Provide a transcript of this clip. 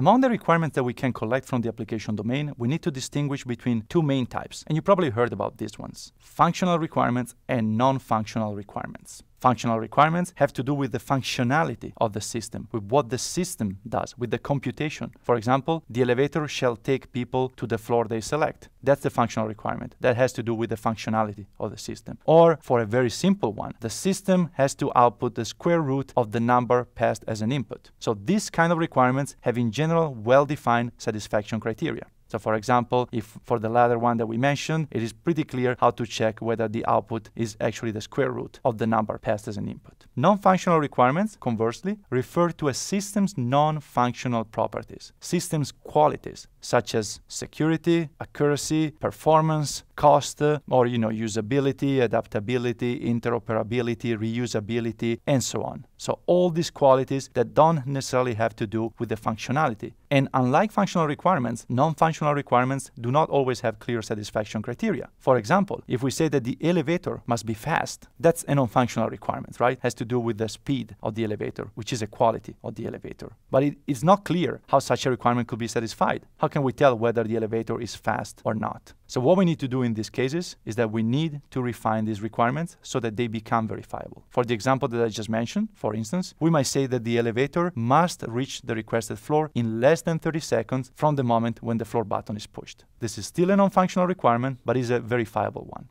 Among the requirements that we can collect from the application domain, we need to distinguish between two main types, and you probably heard about these ones functional requirements and non functional requirements. Functional requirements have to do with the functionality of the system, with what the system does, with the computation. For example, the elevator shall take people to the floor they select. That's the functional requirement. That has to do with the functionality of the system. Or, for a very simple one, the system has to output the square root of the number passed as an input. So, these kind of requirements have in general well defined satisfaction criteria. So for example, if for the latter one that we mentioned, it is pretty clear how to check whether the output is actually the square root of the number passed as an input. Non-functional requirements, conversely, refer to a system's non-functional properties, system's qualities, such as security, accuracy, performance, cost, or you know, usability, adaptability, interoperability, reusability, and so on. So all these qualities that don't necessarily have to do with the functionality. And unlike functional requirements, non-functional requirements do not always have clear satisfaction criteria. For example, if we say that the elevator must be fast, that's a non-functional requirement, right? It has to do with the speed of the elevator, which is a quality of the elevator. But it, it's not clear how such a requirement could be satisfied. How can we tell whether the elevator is fast or not? So what we need to do in these cases is that we need to refine these requirements so that they become verifiable. For the example that I just mentioned, for instance, we might say that the elevator must reach the requested floor in less than 30 seconds from the moment when the floor button is pushed. This is still a non-functional requirement, but is a verifiable one.